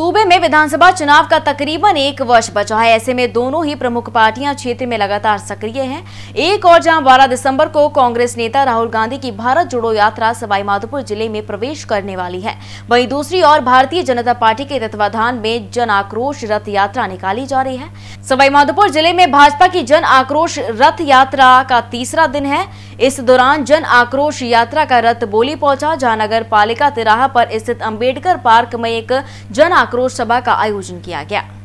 सूबे में विधानसभा चुनाव का तकरीबन एक वर्ष बचा है। ऐसे में दोनों ही प्रमुख पार्टियाँ क्षेत्र में लगातार सक्रिय हैं। एक और जहाँ 12 दिसंबर को कांग्रेस नेता राहुल गांधी की भारत जोड़ो यात्रा सवाईमाधोपुर ज़िले में प्रवेश करने वाली है। वहीं दूसरी ओर भारतीय जनता पार्टी के तत्वाधान में जन आक्रोश रथ यात्रा निकाली जा रही है। सवाईमाधोपुर ज़िले में भाजपा की जन आक्रोश रथ यात्रा का तीसरा दिन है। इस दौरान जन आक्रोश यात्रा का रथ बोली पहुँचा, जहाँ नगर पालिका तिराहा पर स्थित अंबेडकर पार्क में एक जन आक्रोश सभा का आयोजन किया गया।